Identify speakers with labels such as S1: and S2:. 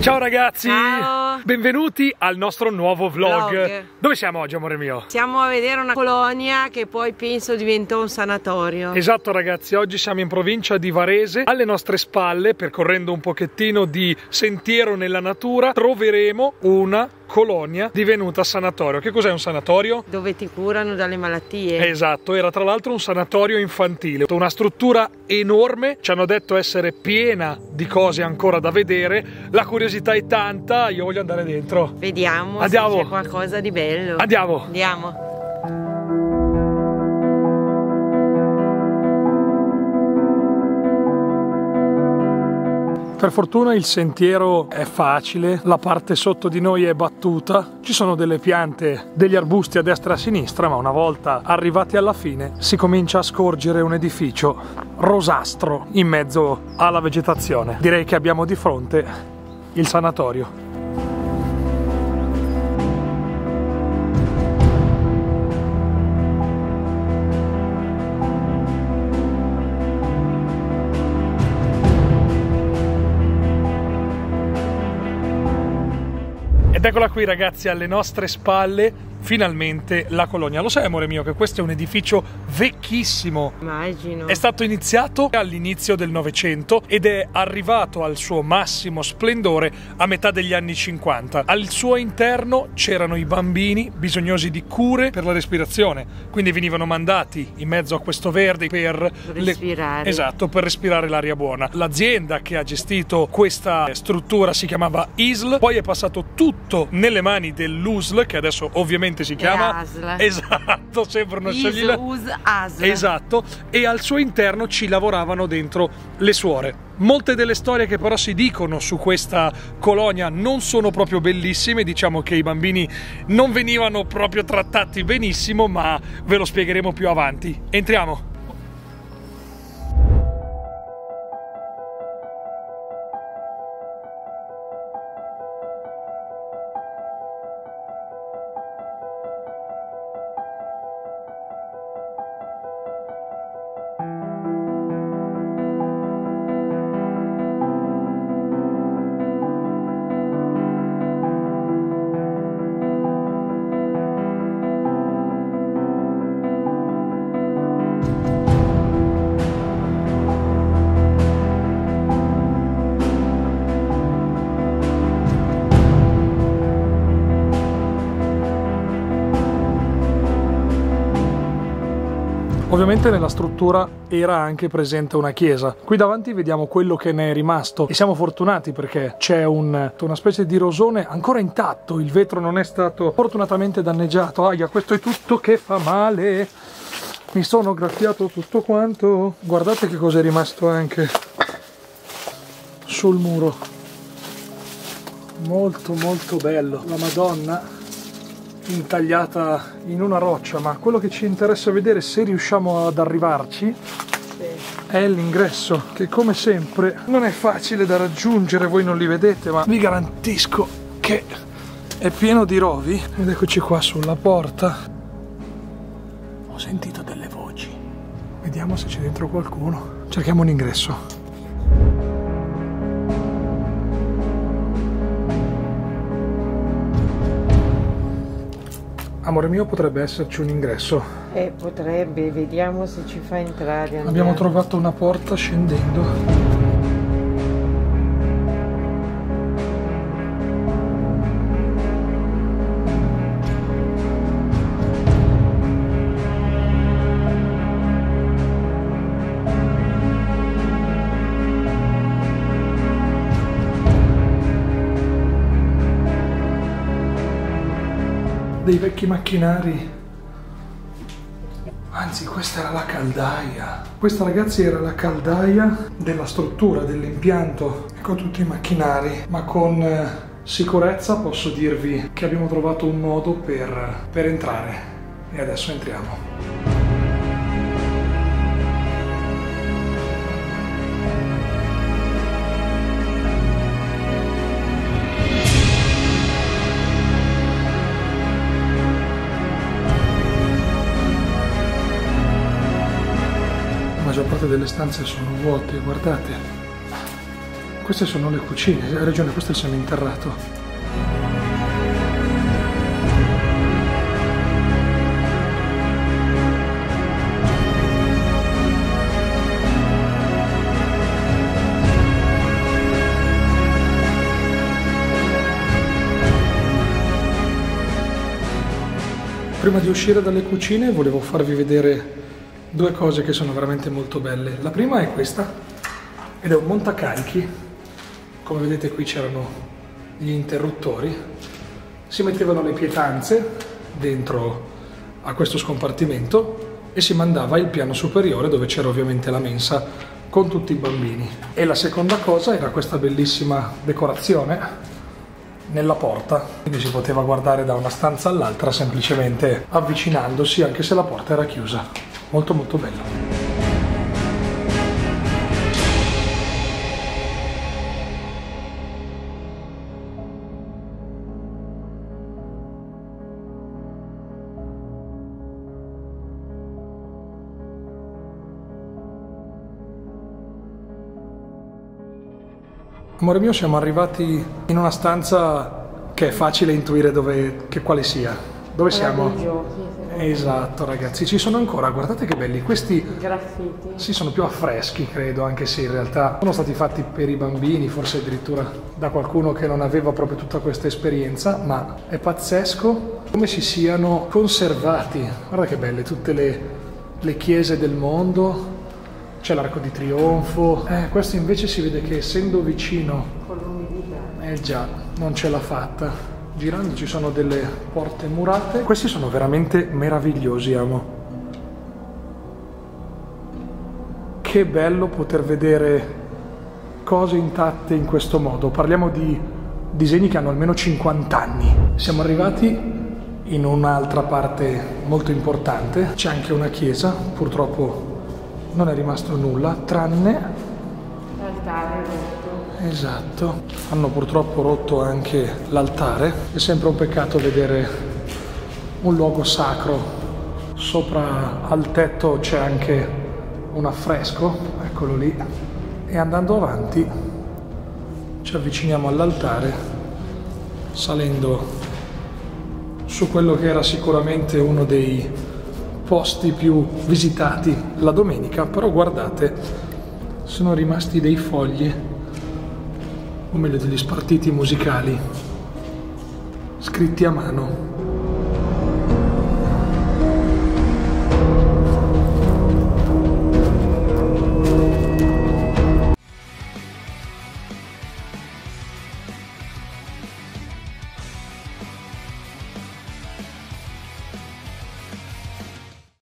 S1: Ciao ragazzi!
S2: Ciao!
S1: Benvenuti al nostro nuovo vlog.
S2: Vlog.
S1: Dove siamo oggi, amore mio?
S2: Siamo a vedere una colonia che poi penso diventò un sanatorio.
S1: Esatto ragazzi, oggi siamo in provincia di Varese, alle nostre spalle, percorrendo un pochettino di sentiero nella natura, troveremo una colonia divenuta sanatorio. Che cos'è un sanatorio?
S2: Dove ti curano dalle malattie.
S1: Esatto, era tra l'altro un sanatorio infantile, una struttura enorme, ci hanno detto essere piena di cose ancora da vedere, la curiosità è tanta, io voglio andare dentro.
S2: Vediamo
S1: Andiamo.
S2: se c'è qualcosa di bello.
S1: Andiamo!
S2: Andiamo.
S1: Per fortuna il sentiero è facile, la parte sotto di noi è battuta, ci sono delle piante, degli arbusti a destra e a sinistra, ma una volta arrivati alla fine si comincia a scorgere un edificio rosastro in mezzo alla vegetazione. Direi che abbiamo di fronte il sanatorio. Ed eccola qui ragazzi alle nostre spalle finalmente la colonia. Lo sai amore mio che questo è un edificio vecchissimo.
S2: Immagino.
S1: È stato iniziato all'inizio del Novecento ed è arrivato al suo massimo splendore a metà degli anni 50. Al suo interno c'erano i bambini bisognosi di cure per la respirazione, quindi venivano mandati in mezzo a questo verde per
S2: Respirare.
S1: Esatto, per respirare l'aria buona. L'azienda che ha gestito questa struttura si chiamava ISL, poi è passato tutto nelle mani dell'USL che adesso ovviamente si chiama
S2: ASL.
S1: Esatto, sembra una scioglila.
S2: us, as.
S1: Esatto, e al suo interno ci lavoravano dentro le suore. Molte delle storie che però si dicono su questa colonia non sono proprio bellissime, diciamo che i bambini non venivano proprio trattati benissimo, ma ve lo spiegheremo più avanti. Entriamo. Ovviamente nella struttura era anche presente una chiesa. Qui davanti vediamo quello che ne è rimasto e siamo fortunati perché c'è un- una specie di rosone ancora intatto, il vetro non è stato fortunatamente danneggiato. Aia, questo è tutto che fa male. Mi sono graffiato tutto quanto. Guardate che cosa è rimasto anche sul muro. Molto molto bello. La Madonna intagliata in una roccia, ma quello che ci interessa vedere se riusciamo ad arrivarci è l'ingresso, che come sempre non è facile da raggiungere, voi non li vedete, ma vi garantisco che è pieno di rovi. Ed eccoci qua sulla porta. Ho sentito delle voci. Vediamo se c'è dentro qualcuno. Cerchiamo un ingresso. Amore mio, potrebbe esserci un ingresso.
S2: Eh, potrebbe, vediamo se ci fa entrare.
S1: Abbiamo
S2: andiamo.
S1: trovato una porta scendendo. Dei vecchi macchinari Anzi, questa era la caldaia. Questa ragazzi era la caldaia della struttura, dell'impianto. Ecco tutti i macchinari, ma con eh, sicurezza posso dirvi che abbiamo trovato un modo per, per entrare. E adesso entriamo. Parte delle stanze sono vuote, guardate. queste sono le cucine, hai ragione, questo è il seminterrato. Prima di uscire dalle cucine volevo farvi vedere due cose che sono veramente molto belle. La prima è questa, ed è un montacarichi. Come vedete qui c'erano gli interruttori. Si mettevano le pietanze dentro a questo scompartimento e si mandava il piano superiore dove c'era ovviamente la mensa con tutti i bambini. E la seconda cosa era questa bellissima decorazione nella porta, quindi si poteva guardare da una stanza all'altra semplicemente avvicinandosi anche se la porta era chiusa. Molto molto bello. Amore mio, siamo arrivati in una stanza che è facile intuire dove, che quale sia. Dove siamo? Esatto, ragazzi, ci sono ancora, guardate che belli. Questi
S2: graffiti.
S1: Sì, sono più affreschi, credo, anche se in realtà sono stati fatti per i bambini, forse addirittura da qualcuno che non aveva proprio tutta questa esperienza, ma è pazzesco come si siano conservati. Guarda che belle tutte le, le chiese del mondo, c'è l'arco di trionfo. Eh, questo invece si vede che essendo vicino, eh già, non ce l'ha fatta. Girando ci sono delle porte murate. Questi sono veramente meravigliosi, amo. Che bello poter vedere cose intatte in questo modo. Parliamo di disegni che hanno almeno 50 anni. Siamo arrivati in un'altra parte molto importante. C'è anche una chiesa, purtroppo non è rimasto nulla, tranne. Esatto, hanno purtroppo rotto anche l'altare, è sempre un peccato vedere un luogo sacro, sopra al tetto c'è anche un affresco, eccolo lì, e andando avanti ci avviciniamo all'altare salendo su quello che era sicuramente uno dei posti più visitati la domenica, però guardate, sono rimasti dei fogli o meglio degli spartiti musicali scritti a mano